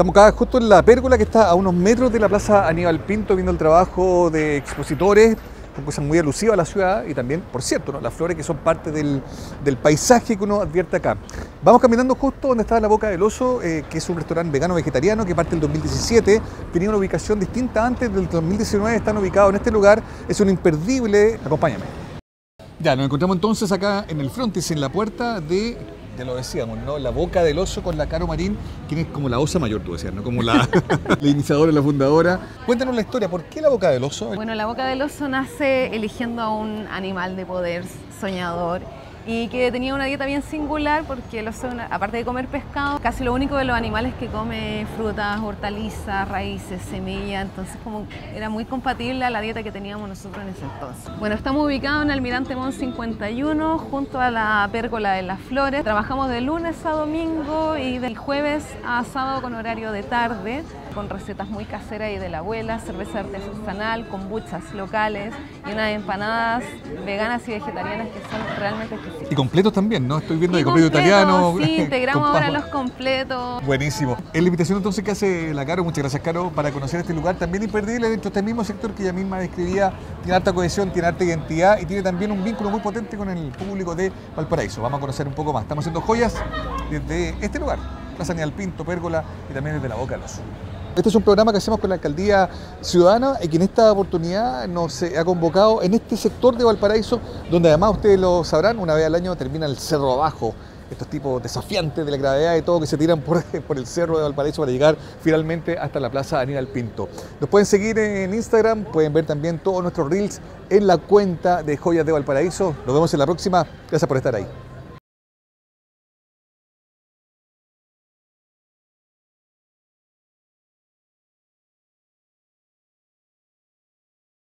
Estamos acá justo en la pérgola que está a unos metros de la Plaza Aníbal Pinto viendo el trabajo de expositores con cosas muy alusivas a la ciudad y también, por cierto, las flores que son parte del, paisaje que uno advierte acá. Vamos caminando justo donde está la Boca del Oso, eh, que es un restaurante vegano vegetariano que parte del 2017, tenía una ubicación distinta antes del 2019, están ubicados en este lugar, es un imperdible, acompáñame. Ya, nos encontramos entonces acá en el frontis, en la puerta de ya lo decíamos, ¿no? La boca del oso con la Caro Marín, que es como la osa mayor, tú decías, ¿no? Como la, la iniciadora, la fundadora. Cuéntanos la historia, ¿por qué la boca del oso? Bueno, la boca del oso nace eligiendo a un animal de poder soñador y que tenía una dieta bien singular porque aparte de comer pescado, casi lo único de los animales que come frutas, hortalizas, raíces, semillas, entonces como era muy compatible a la dieta que teníamos nosotros en ese entonces. Bueno, estamos ubicados en Almirante Mon 51 junto a la pérgola de las flores. Trabajamos de lunes a domingo y del jueves a sábado con horario de tarde con recetas muy caseras y de la abuela, cerveza artesanal, kombuchas locales y unas empanadas veganas y vegetarianas que son realmente y completos también, ¿no? Estoy viendo de completo italiano. Sí, integramos ahora los completos. Buenísimo. Es la invitación entonces que hace la Caro, muchas gracias Caro, para conocer este lugar también imperdible dentro de este mismo sector que ella misma describía, tiene alta cohesión, tiene alta identidad y tiene también un vínculo muy potente con el público de Valparaíso. Vamos a conocer un poco más. Estamos haciendo joyas desde este lugar, Plaza Nial Pinto, Pérgola y también desde la Boca los este es un programa que hacemos con la Alcaldía Ciudadana y que en esta oportunidad nos ha convocado en este sector de Valparaíso, donde además ustedes lo sabrán, una vez al año termina el cerro abajo, estos tipos desafiantes de la gravedad y todo que se tiran por, por, el cerro de Valparaíso para llegar finalmente hasta la Plaza Aníbal Pinto. Nos pueden seguir en Instagram, pueden ver también todos nuestros reels en la cuenta de Joyas de Valparaíso. Nos vemos en la próxima. Gracias por estar ahí.